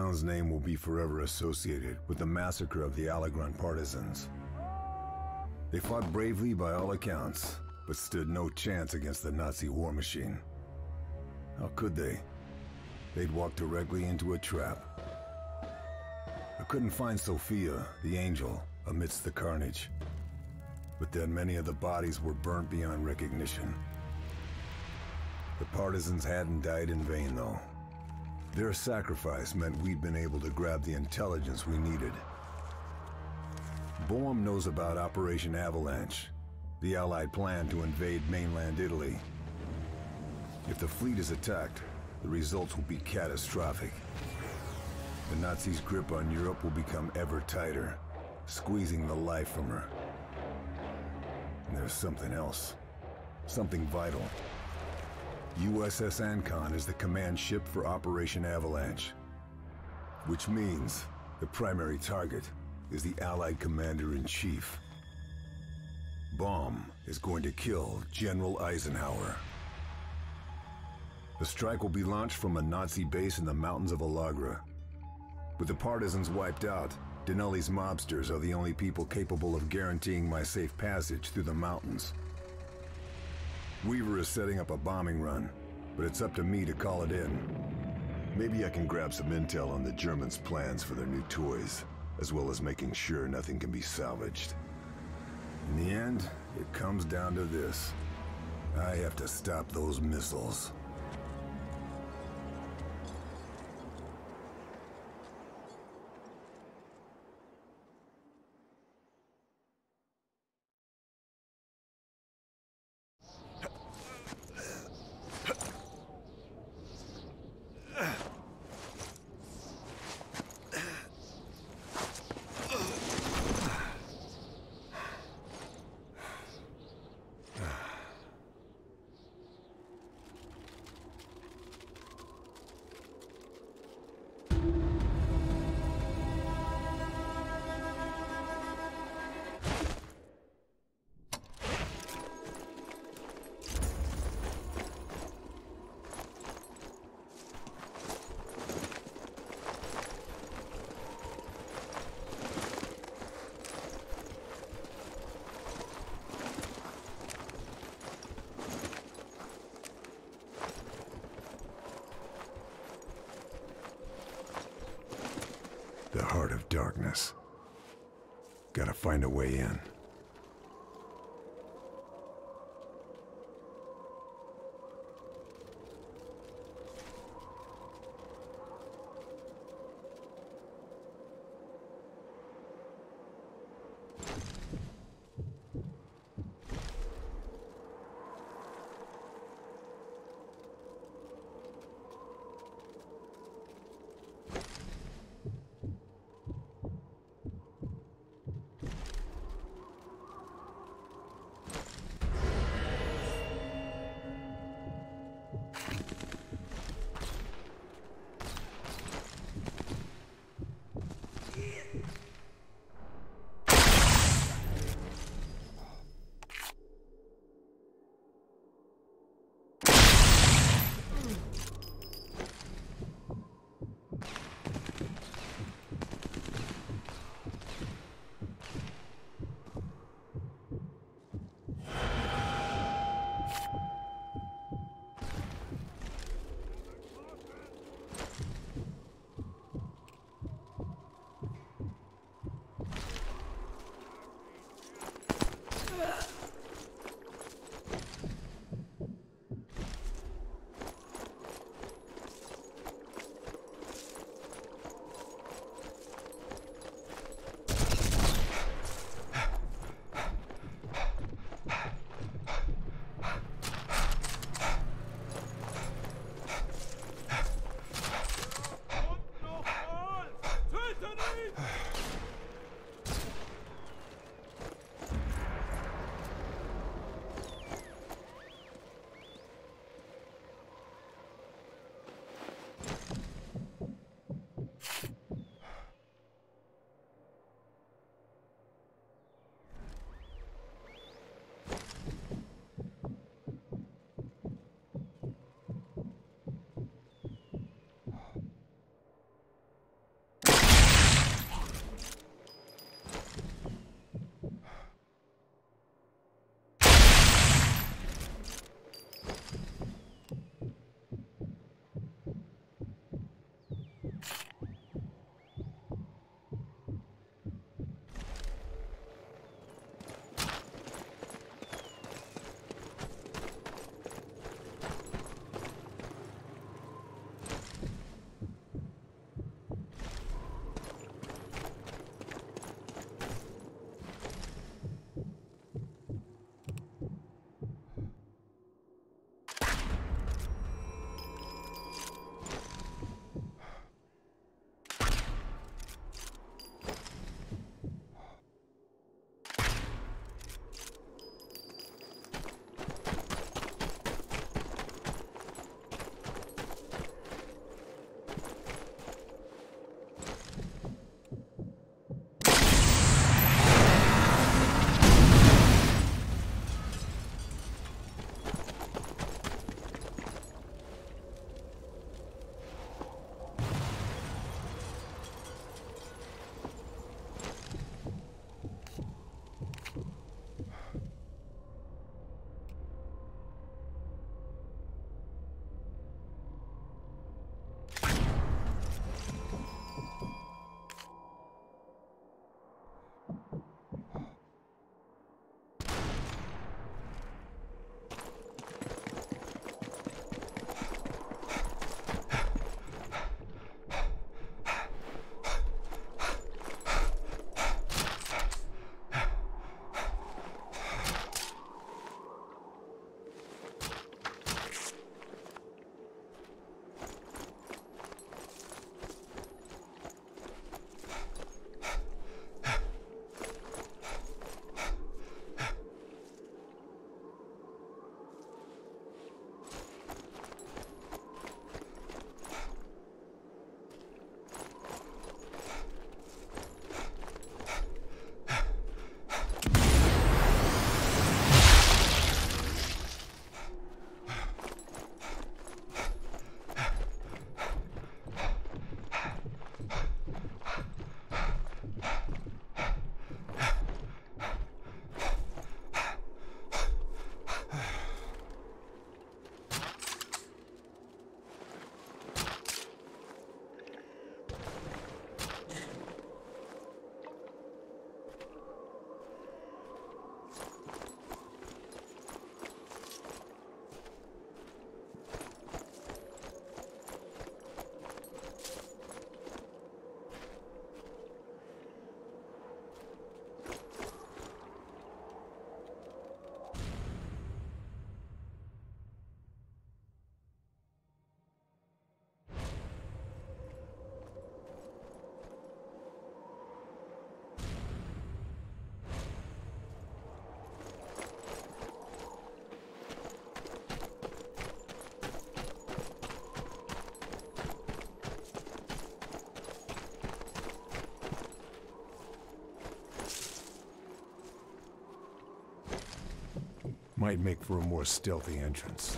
Town's name will be forever associated with the massacre of the Allegron partisans. They fought bravely by all accounts, but stood no chance against the Nazi war machine. How could they? They'd walked directly into a trap. I couldn't find Sophia, the angel, amidst the carnage. But then many of the bodies were burnt beyond recognition. The partisans hadn't died in vain, though. Their sacrifice meant we'd been able to grab the intelligence we needed. Boehm knows about Operation Avalanche, the Allied plan to invade mainland Italy. If the fleet is attacked, the results will be catastrophic. The Nazis' grip on Europe will become ever tighter, squeezing the life from her. And there's something else. Something vital. USS Ancon is the command ship for Operation Avalanche. Which means the primary target is the Allied Commander-in-Chief. Boehm is going to kill General Eisenhower. The strike will be launched from a Nazi base in the mountains of Allagra. With the partisans wiped out, Denali's mobsters are the only people capable of guaranteeing my safe passage through the mountains. Weaver is setting up a bombing run, but it's up to me to call it in. Maybe I can grab some intel on the Germans' plans for their new toys, as well as making sure nothing can be salvaged. In the end, it comes down to this. I have to stop those missiles. Darkness. Gotta find a way in. Might make for a more stealthy entrance.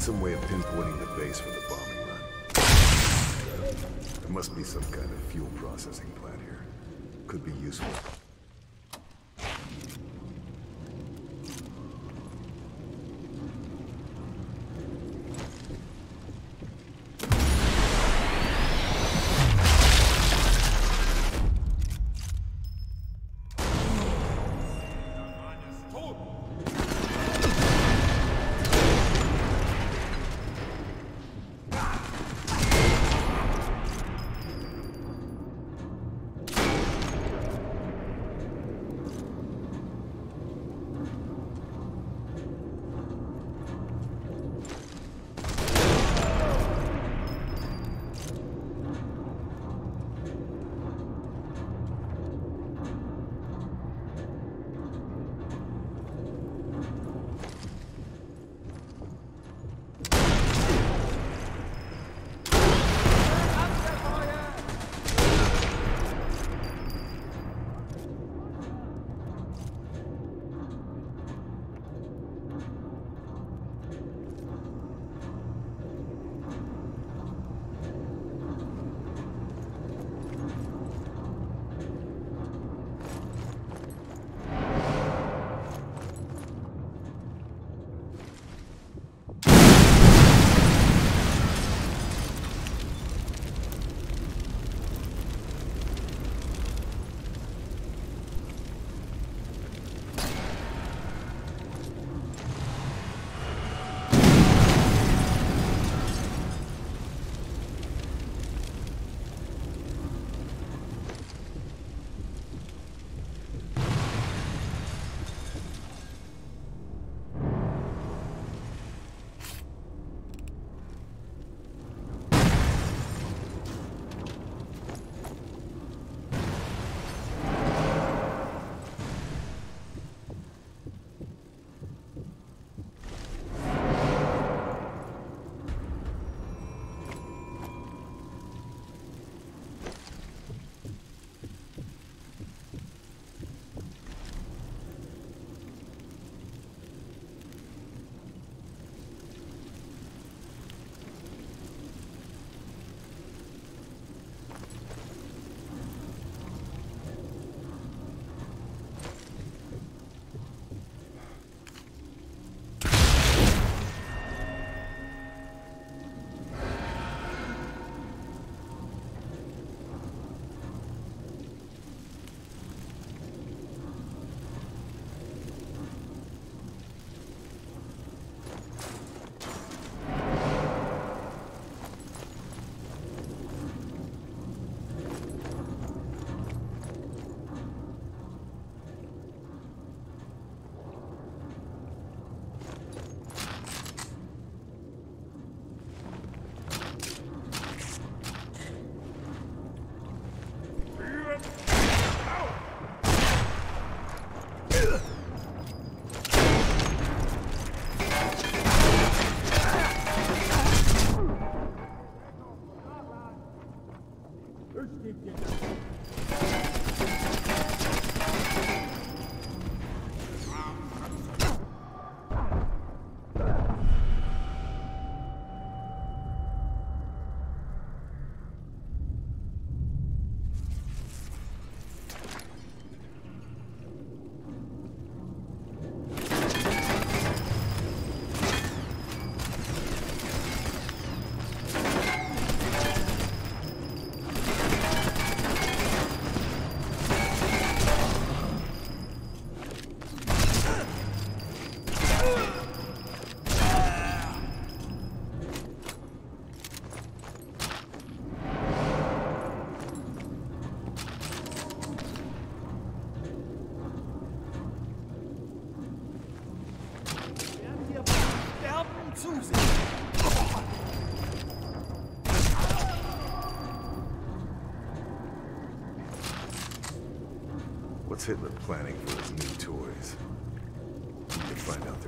Some way of pinpointing the base for the bombing run. There must be some kind of fuel processing plant here. Could be useful.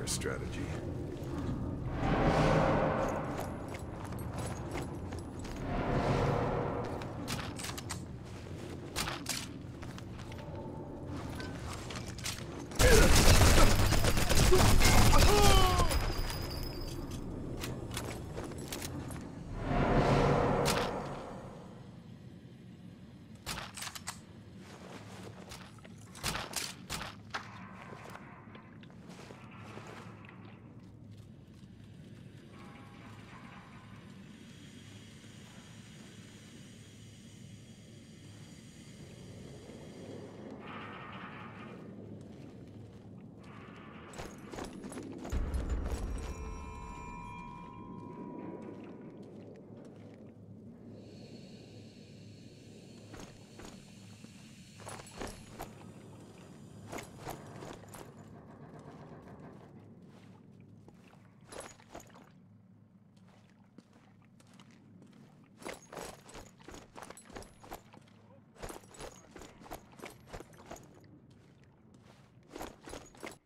Strategy.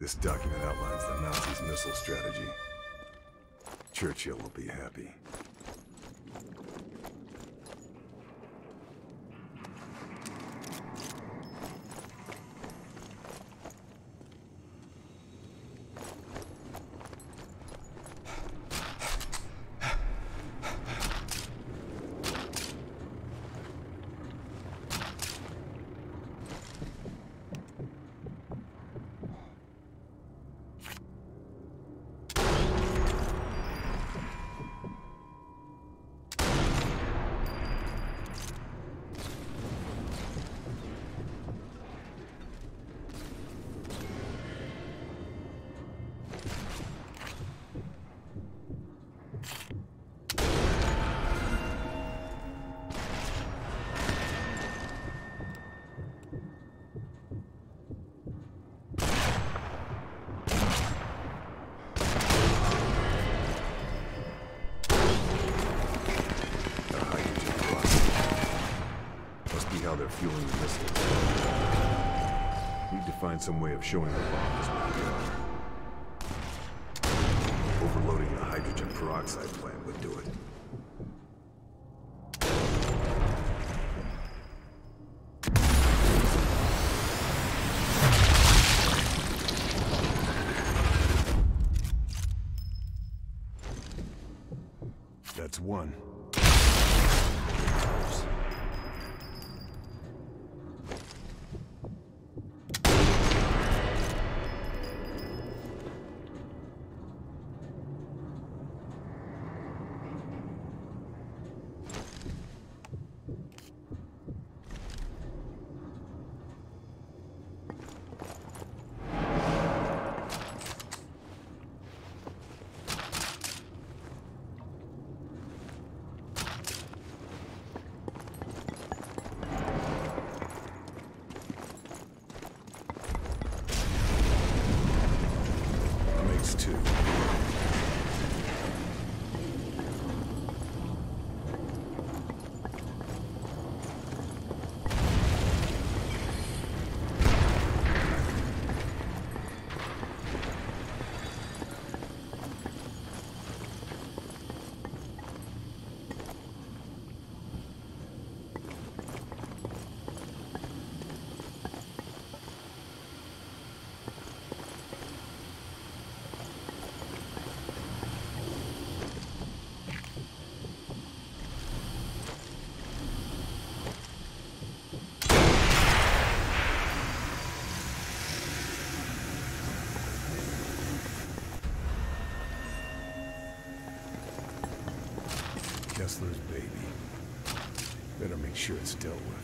This document outlines the Nazis' missile strategy. Churchill will be happy. A hydrogen peroxide. Must be how they're fueling the missiles. Need to find some way of showing the bombs where are. Overloading the hydrogen peroxide plant would do it. That's one. Makes two. Kessler's baby. Better make sure it's dealt with.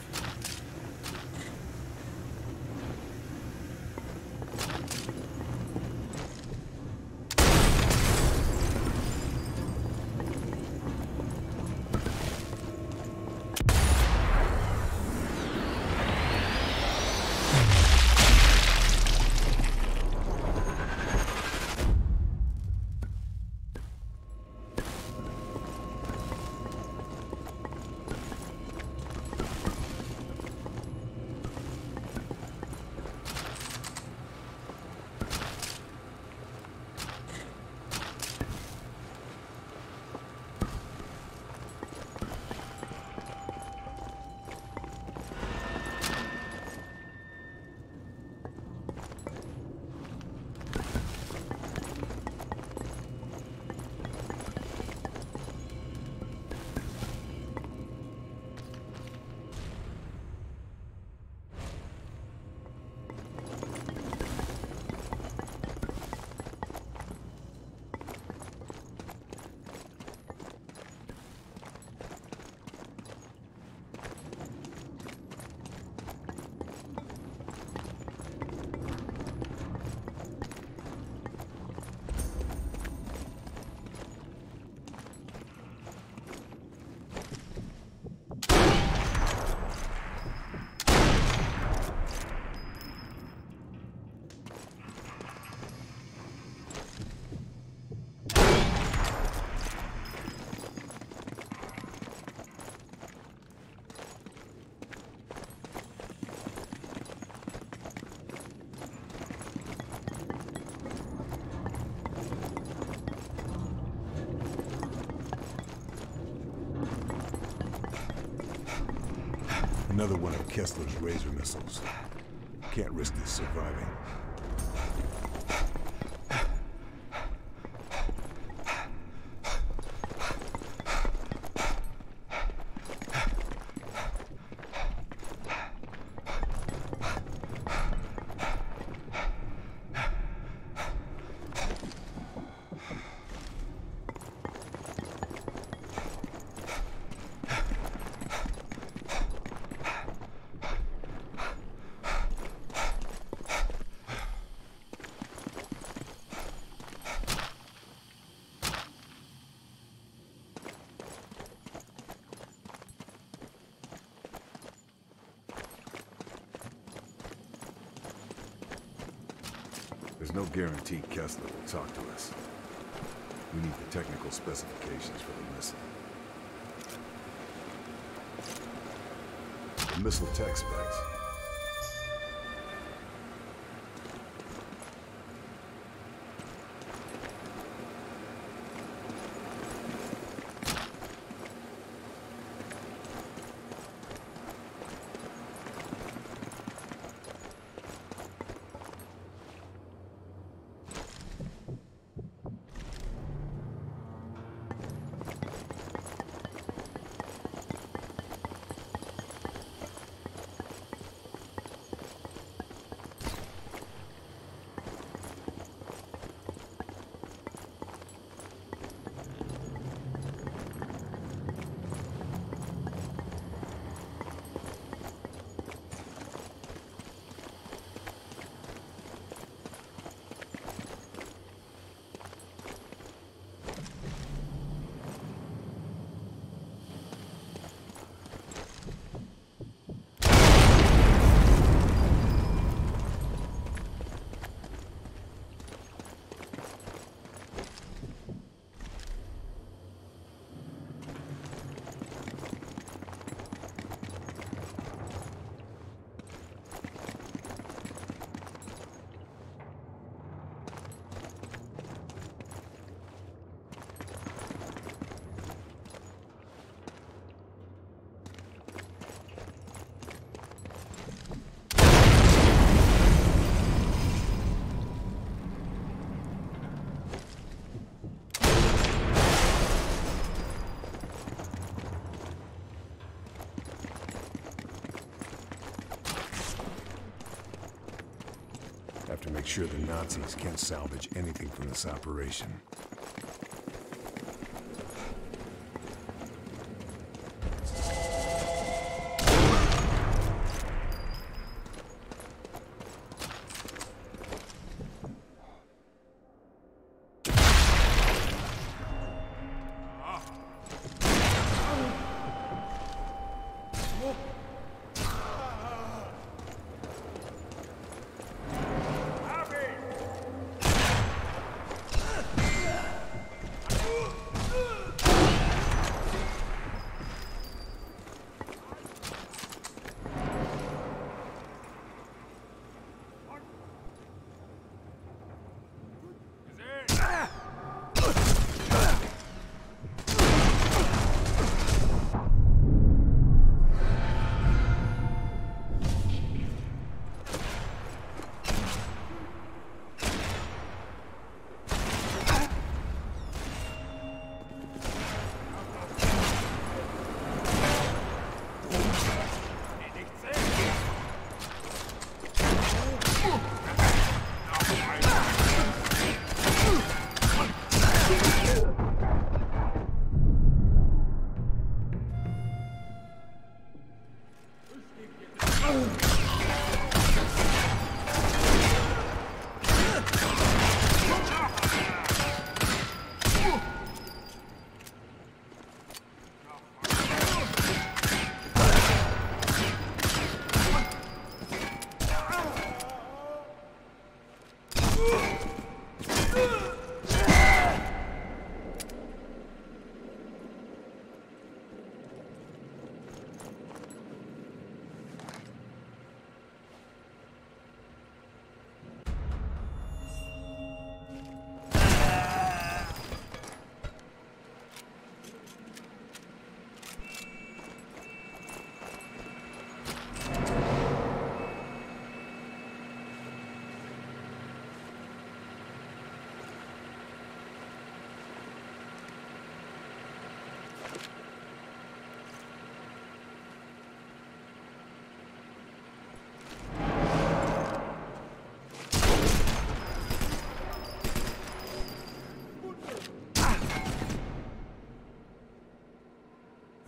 Another one of Kessler's Razor missiles. Can't risk this surviving. There's no guarantee Kessler will talk to us. We need the technical specifications for the missile. The missile tech specs. Have to make sure the Nazis can't salvage anything from this operation.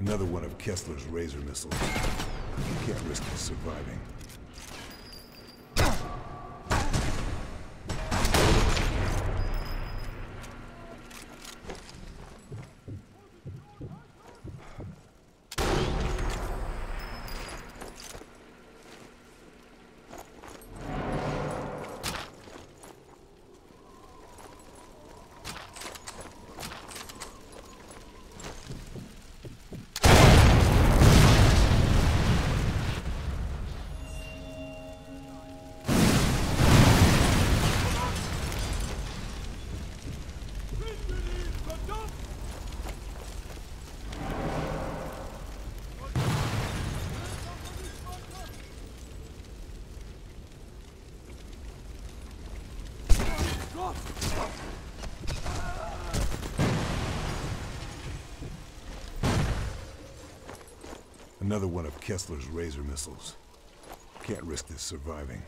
Another one of Kessler's Razor missiles. You can't risk surviving. Another one of Kessler's Razor missiles. Can't risk this surviving.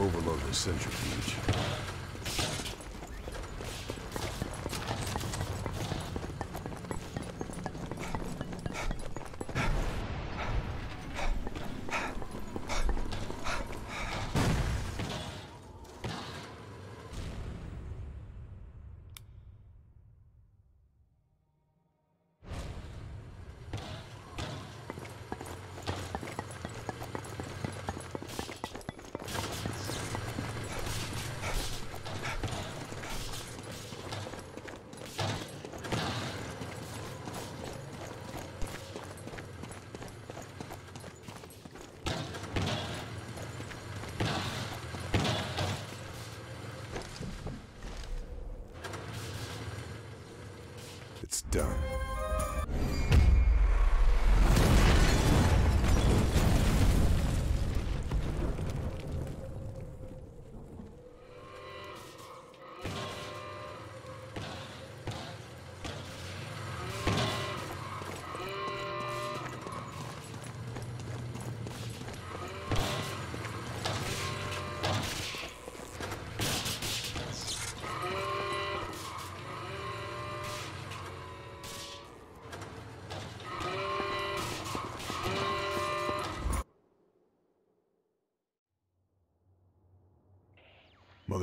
Overload the centrifuge.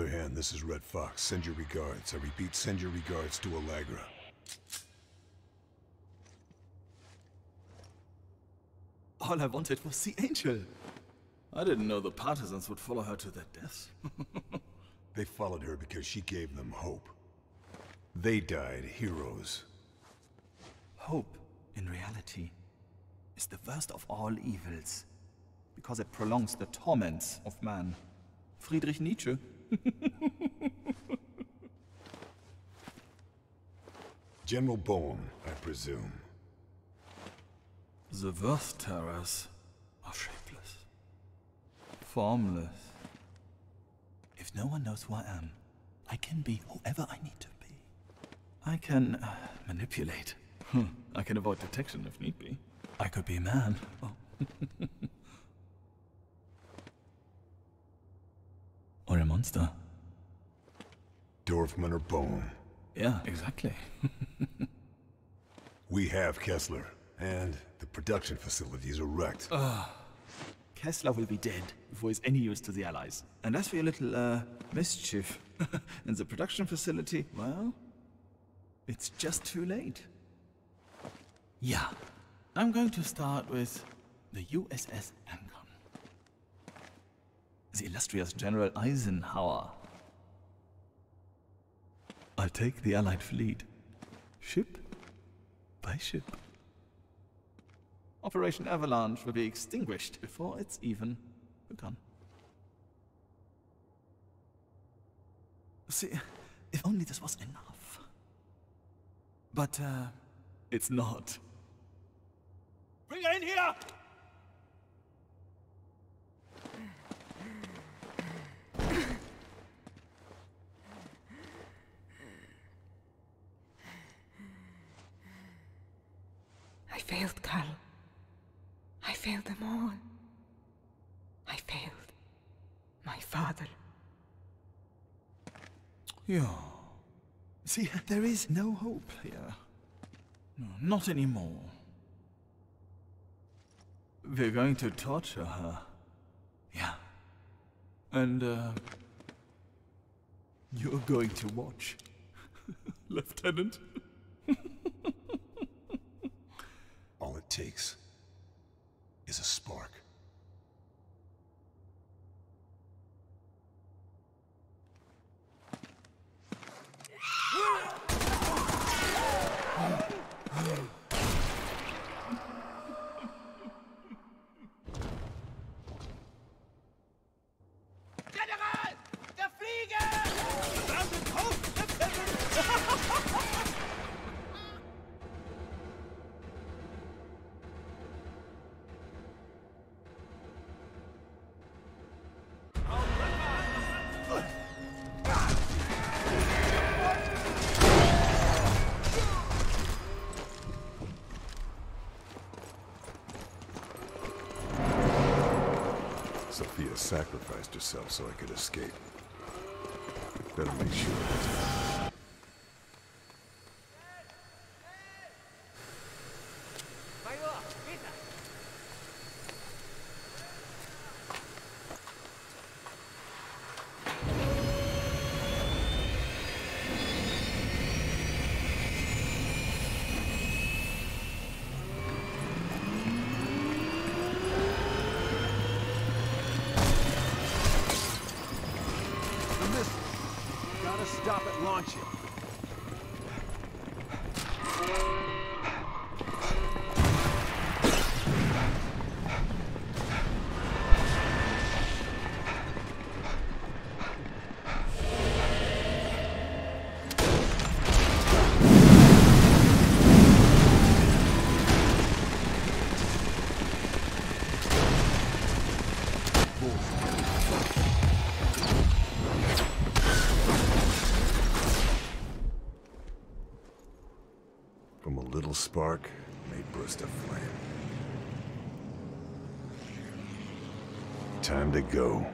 Mother Hen, this is Red Fox. Send your regards. I repeat, send your regards to Allagra. All I wanted was the angel. I didn't know the partisans would follow her to their deaths. They followed her because she gave them hope. They died heroes. Hope, in reality, is the worst of all evils, because it prolongs the torments of man. Friedrich Nietzsche. General Boehm, I presume. The worst terrors are shapeless, formless. If no one knows who I am, I can be whoever I need to be. I can uh, manipulate. I can avoid detection if need be. I could be a man. Oh. or a monster. Dorfman or Boehm. Yeah, exactly. We have Kessler, and the production facilities are wrecked. Kessler will be dead before he's any use to the Allies. And as for your little, uh, mischief in the production facility, well, it's just too late. Yeah, I'm going to start with the USS Ancon. The illustrious General Eisenhower. I'll take the Allied fleet, ship by ship. Operation Avalanche will be extinguished before it's even begun. See, if only this was enough. But, uh, it's not. Bring her in here! I failed, Karl. I failed them all. I failed my father. Yeah. See, there is no hope here. No, not anymore. We're going to torture her. Yeah. And, uh. You're going to watch. Lieutenant? All it takes is a spark. Sacrificed herself so I could escape. Better make sure Gotta stop it launching. Go.